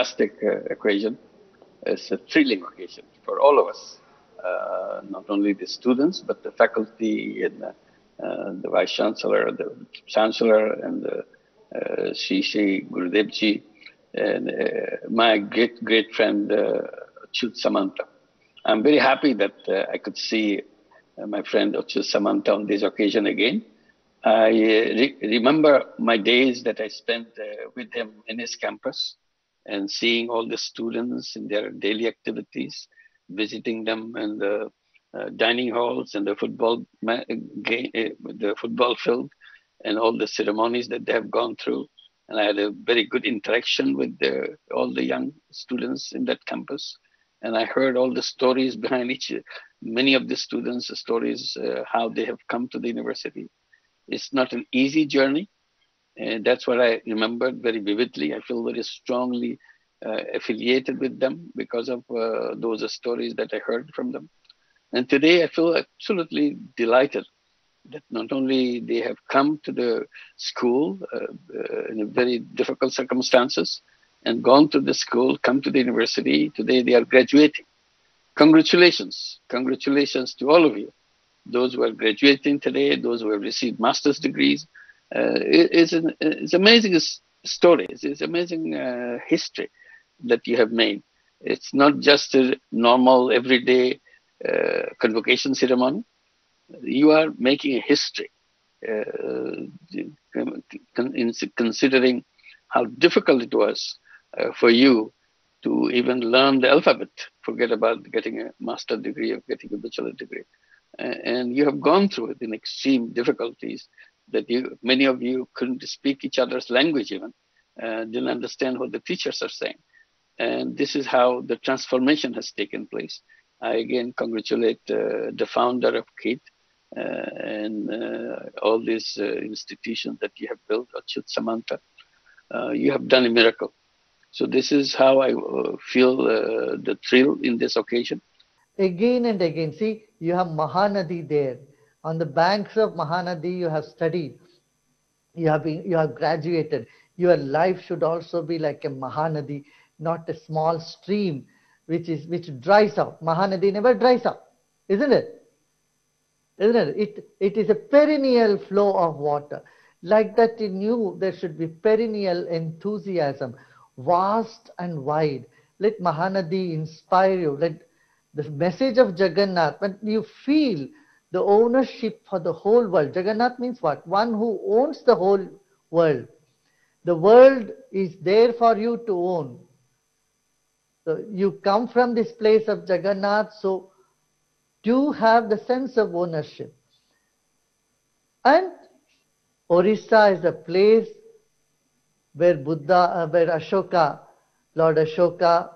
fantastic uh, occasion. It's a thrilling occasion for all of us, uh, not only the students, but the faculty and uh, the Vice Chancellor, the Chancellor, and the uh, Sri Gurudevji, and uh, my great, great friend, uh, Achyut Samanta. I'm very happy that uh, I could see uh, my friend Achyut Samanta on this occasion again. I re- remember my days that I spent uh, with him in his campus and seeing all the students in their daily activities, visiting them in the uh, dining halls and the football ma- game, uh, the football field, and all the ceremonies that they have gone through. And I had a very good interaction with the, all the young students in that campus. And I heard all the stories behind each, many of the students' stories, uh, how they have come to the university it's not an easy journey. And that's what I remembered very vividly. I feel very strongly uh, affiliated with them because of uh, those stories that I heard from them. And today I feel absolutely delighted that not only they have come to the school uh, uh in very difficult circumstances and gone to the school, come to the university, today they are graduating. Congratulations. Congratulations to all of you those who are graduating today, those who have received master's degrees. Uh, it, it's, an, it's amazing story. It's, amazing uh, history that you have made. It's not just a normal, everyday uh, convocation ceremony. You are making a history, in considering how difficult it was for you to even learn the alphabet. Forget about getting a master's degree or getting a bachelor degree and you have gone through it in extreme difficulties that you many of you couldn't speak each other's language even uh, didn't understand what the teachers are saying. And this is how the transformation has taken place. I again congratulate uh, the founder of KIIT uh, and uh, all these uh, institutions that you have built Achyut Samanta uh, you have done a miracle. So this is how i feel the thrill in this occasion. Again and again see you have Mahanadi there. On the banks of Mahanadi, you have studied. You have, been, you have graduated. Your life should also be like a Mahanadi, not a small stream which, is, which dries up. Mahanadi never dries up, isn't it? Isn't it? it? It is a perennial flow of water. Like that in you, there should be perennial enthusiasm, vast and wide. Let Mahanadi inspire you. Let the message of Jagannath, when you feel the ownership for the whole world, Jagannath means what? One who owns the whole world. The world is there for you to own. So you come from this place of Jagannath, so do have the sense of ownership. And Orissa is a place where Buddha, uh, where Ashoka, Lord Ashoka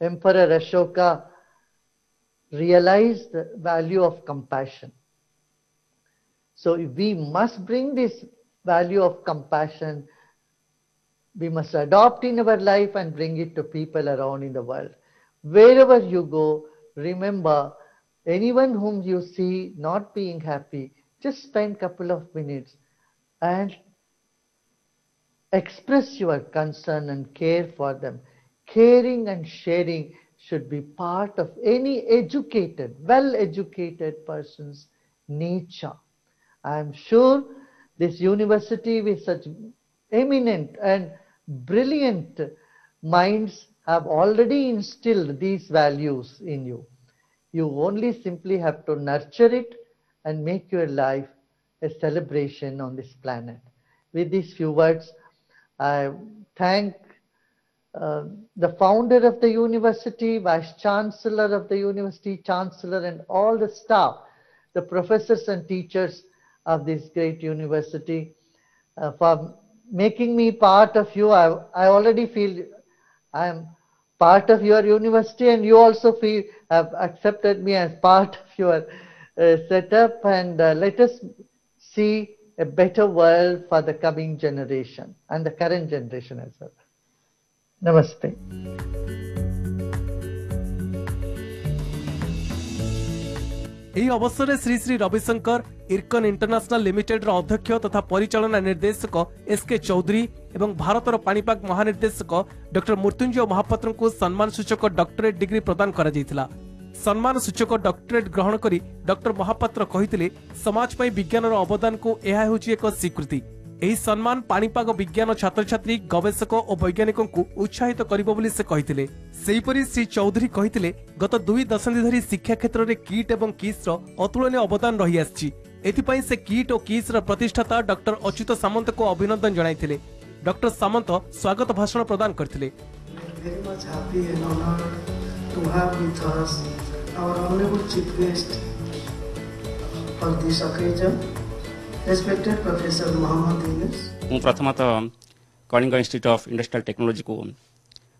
Emperor Ashoka realized the value of compassion. So we must bring this value of compassion, we must adopt in our life and bring it to people around in the world. Wherever you go, remember anyone whom you see not being happy, just spend a couple of minutes and express your concern and care for them caring and sharing should be part of any educated, well educated person's nature. I am sure this university with such eminent and brilliant minds have already instilled these values in you. You only simply have to nurture it and make your life a celebration on this planet. With these few words, I thank uh, the founder of the university, vice chancellor of the university, chancellor, and all the staff, the professors and teachers of this great university, uh, for making me part of you. I, I already feel I am part of your university, and you also feel have accepted me as part of your uh, setup. And uh, let us see a better world for the coming generation and the current generation as well. नमस्ते ଏହି ଅବସରରେ Shri Shri Ravishankar IRCON international ଲିମିଟେଡର ଅଧ୍ୟକ୍ଷ ତଥା ପରିଚାଳନା ନିର୍ଦ୍ଦେଶକ S K Choudhury ଏବଂ ଭାରତର ପାଣିପାଗ ମହାନିର୍ଦ୍ଦେଶକ ଡକ୍ଟର ମୃତ୍ୟୁଞ୍ଜୟ ମହାପାତ୍ରଙ୍କୁ ସମ୍ମାନ ସୂଚକ ଡକ୍ଟରେଟ୍ ଡିଗ୍ରୀ ପ୍ରଦାନ କରାଯାଇଥିଲା ସମ୍ମାନ ସୂଚକ ଡକ୍ଟରେଟ୍ ଗ୍ରହଣ କରି ଡକ୍ଟର ମହାପାତ୍ର କହିଥିଲେ ସମାଜ ପାଇଁ ବିଜ୍ଞାନର ଅବଦାନକୁ ଏହା ହେଉଛି ଏକ ସ୍ୱୀକୃତି ଏହି ସମ୍ମାନ ପାଣିପାଗ ବିଜ୍ଞାନ ଛାତ୍ରଛାତ୍ରୀ ଗବେଷକ ଓ ବୈଜ୍ଞାନିକଙ୍କୁ ଉତ୍ସାହିତ କରିବ ବୋଲି ସେ କହିଥିଲେ ସେହିପରି ଶ୍ରୀ ଚୌଧୁରୀ କହିଥିଲେ ଗତ ଦୁଇ ଦଶନ୍ଧି ଧରି ଶିକ୍ଷା କ୍ଷେତ୍ରରେ କିଟ୍ ଏବଂ କିସ୍ର ଅତୁଳନୀୟ ଅବଦାନ ରହିଆସିଛି ଏଥିପାଇଁ ସେ କିଟ୍ ଓ କିସ୍ର ପ୍ରତିଷ୍ଠାତା ଡକ୍ଟର ଅଚ୍ୟୁତ ସାମନ୍ତଙ୍କୁ ଅଭିନନ୍ଦନ ଜଣାଇଥିଲେ ଡକ୍ଟର ସାମନ୍ତ ସ୍ୱାଗତ ଭାଷଣ ପ୍ରଦାନ କରିଥିଲେ We're very much happy and honored to have with us our Honorable Chief Guest for this occasion, respected Professor Muhammad Yunus. ମୁଁ ପ୍ରଥମତଃ କଳିଙ୍ଗ ଇନଷ୍ଟିଚ୍ୟୁଟ୍ ଅଫ୍ ଇଣ୍ଡଷ୍ଟ୍ରିଆଲ ଟେକ୍ନୋଲୋଜିକୁ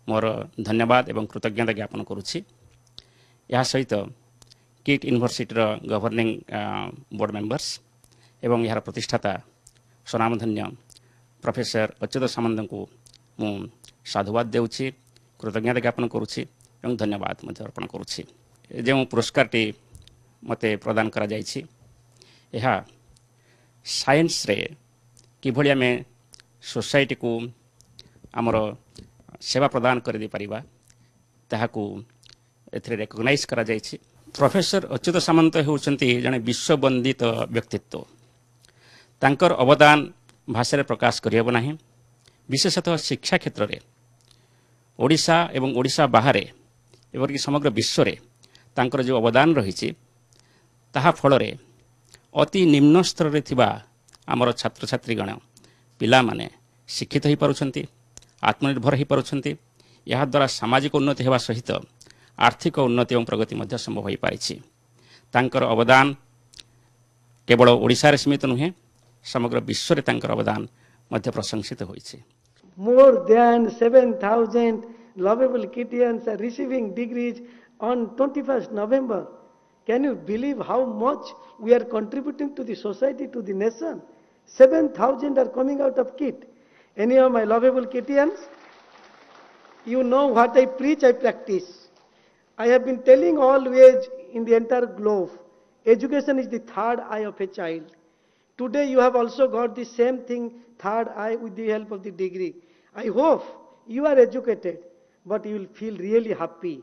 ମୋର ଧନ୍ୟବାଦ ଏବଂ କୃତଜ୍ଞତା ଜ୍ଞାପନ କରୁଛି ଏହା ସହିତ କିଟ୍ ୟୁନିଭର୍ସିଟିର ଗଭର୍ଣ୍ଣିଂ ବୋର୍ଡ଼ ମେମ୍ବର୍ସ ଏବଂ ଏହାର ପ୍ରତିଷ୍ଠାତା ସ୍ୱନାମଧନ୍ୟ ପ୍ରଫେସର ଅଚ୍ୟୁତ ସାମନ୍ତଙ୍କୁ ମୁଁ ସାଧୁବାଦ ଦେଉଛି କୃତଜ୍ଞତା ଜ୍ଞାପନ କରୁଛି ଏବଂ ଧନ୍ୟବାଦ ମଧ୍ୟ ଅର୍ପଣ କରୁଛି ଯେଉଁ ପୁରସ୍କାରଟି ମୋତେ ପ୍ରଦାନ କରାଯାଇଛି ଏହା ସାଇନ୍ସରେ କିଭଳି ଆମେ ସୋସାଇଟିକୁ ଆମର ସେବା ପ୍ରଦାନ କରିଦେଇପାରିବା ତାହାକୁ ଏଥିରେ ରେକଗ୍ନାଇଜ୍ କରାଯାଇଛି ପ୍ରଫେସର ଅଚ୍ୟୁତ ସାମନ୍ତ ହେଉଛନ୍ତି ଜଣେ ବିଶ୍ୱବନ୍ଦିତ ବ୍ୟକ୍ତିତ୍ୱ ତାଙ୍କର ଅବଦାନ ଭାଷାରେ ପ୍ରକାଶ କରିହେବ ନାହିଁ ବିଶେଷତଃ ଶିକ୍ଷା କ୍ଷେତ୍ରରେ ଓଡ଼ିଶା ଏବଂ ଓଡ଼ିଶା ବାହାରେ ଏପରିକି ସମଗ୍ର ବିଶ୍ୱରେ ତାଙ୍କର ଯେଉଁ ଅବଦାନ ରହିଛି ତାହା ଫଳରେ ଅତି ନିମ୍ନ ସ୍ତରରେ ଥିବା ଆମର ଛାତ୍ରଛାତ୍ରୀଗଣ ପିଲାମାନେ ଶିକ୍ଷିତ ହୋଇପାରୁଛନ୍ତି ଆତ୍ମନିର୍ଭର ହୋଇପାରୁଛନ୍ତି ଏହାଦ୍ୱାରା ସାମାଜିକ ଉନ୍ନତି ହେବା ସହିତ ଆର୍ଥିକ ଉନ୍ନତି ଏବଂ ପ୍ରଗତି ମଧ୍ୟ ସମ୍ଭବ ହୋଇପାରିଛି ତାଙ୍କର ଅବଦାନ କେବଳ ଓଡ଼ିଶାରେ ସୀମିତ ନୁହେଁ ସମଗ୍ର ବିଶ୍ୱରେ ତାଙ୍କର ଅବଦାନ ମଧ୍ୟ ପ୍ରଶଂସିତ ହୋଇଛି More than 7,000 lovable Kittians are receiving degrees on 21st November. Can you believe how much we are contributing to the society, to the nation? 7,000 are coming out of KIIT. Any of my lovable KIITians? You know what I preach, I practice. I have been telling always in the entire globe, education is the third eye of a child. Today you have also got the same thing, third eye, with the help of the degree. I hope you are educated, but you will feel really happy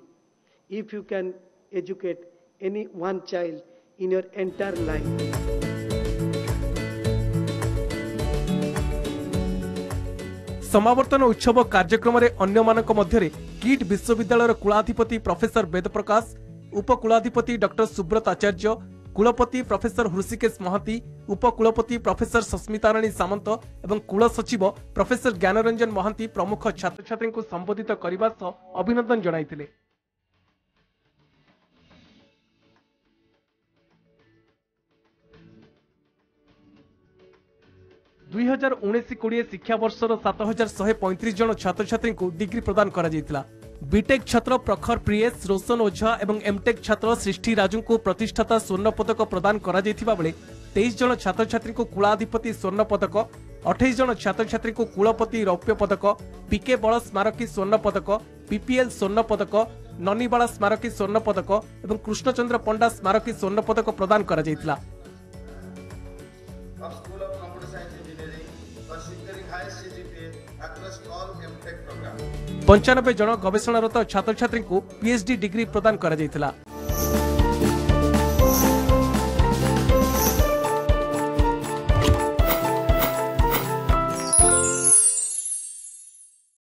if you can educate any one child in your entire life. ସମାବର୍ତ୍ତନ ଉତ୍ସବ କାର୍ଯ୍ୟକ୍ରମରେ ଅନ୍ୟମାନଙ୍କ ମଧ୍ୟରେ kit ବିଶ୍ୱବିଦ୍ୟାଳୟର କୁଳାଧିପତି professor Vedprakash ଉପକୁଳାଧିପତି doctor Subrata Acharya କୁଳପତି professor Hrushikesh Mohanty ଉପକୁଳପତି ପ୍ରଫେସର ସସ୍ମିତାରାଣୀ ସାମନ୍ତ ଏବଂ କୁଳ ସଚିବ ପ୍ରଫେସର ଜ୍ଞାନରଞ୍ଜନ ମହାନ୍ତି ପ୍ରମୁଖ ଛାତ୍ରଛାତ୍ରୀଙ୍କୁ ସମ୍ବୋଧିତ କରିବା ସହ ଅଭିନନ୍ଦନ ଜଣାଇଥିଲେ ଦୁଇ ହଜାର ଉଣେଇଶ କୋଡ଼ିଏ ଶିକ୍ଷାବର୍ଷର ସାତ ହଜାର ଶହେ ପଇଁତିରିଶ ଜଣ ଛାତ୍ରଛାତ୍ରୀଙ୍କୁ ଡିଗ୍ରୀ ପ୍ରଦାନ କରାଯାଇଥିଲା ବିଟେକ୍ ଛାତ୍ର ପ୍ରଖର ପ୍ରିଏସ୍ ରୋଶନ ଓଝା ଏବଂ ଏମ୍ଟେକ୍ ଛାତ୍ର ସୃଷ୍ଟି ରାଜୁଙ୍କୁ ପ୍ରତିଷ୍ଠାତା ସ୍ୱର୍ଣ୍ଣ ପଦକ ପ୍ରଦାନ କରାଯାଇଥିବା ବେଳେ ତେଇଶ ଜଣ ଛାତ୍ରଛାତ୍ରୀଙ୍କୁ କୁଳାଧିପତି ସ୍ୱର୍ଣ୍ଣ ପଦକ ଅଠେଇଶ ଜଣ ଛାତ୍ରଛାତ୍ରୀଙ୍କୁ କୁଳପତି ରୌପ୍ୟ ପଦକ ପିକେ ବଳ ସ୍ମାରକୀ ସ୍ୱର୍ଣ୍ଣ ପଦକ ପିପିଏଲ୍ ସ୍ୱର୍ଣ୍ଣ ପଦକ ନନିବାଳ ସ୍ମାରକୀ ସ୍ୱର୍ଣ୍ଣ ପଦକ ଏବଂ କୃଷ୍ଣଚନ୍ଦ୍ର ପଣ୍ଡା ସ୍ମାରକୀ ସ୍ୱର୍ଣ୍ଣ ପଦକ ପ୍ରଦାନ କରାଯାଇଥିଲା of School of Computer Science Engineering considering high CGPA across all MTech programs. পঞ্চানব্বই জন গবেষণারত ছাত্রছাত্রীଙ୍କୁ পিএইচডি ডিগ্রি প্রদান করা